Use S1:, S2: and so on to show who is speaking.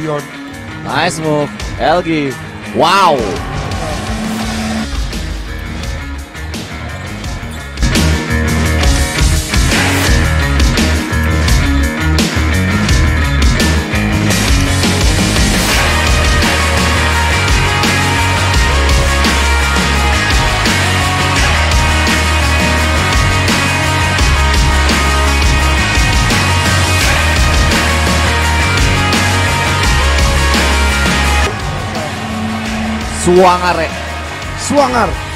S1: Dion.
S2: Nice move. LG. Wow. Suangare.
S1: Suangar.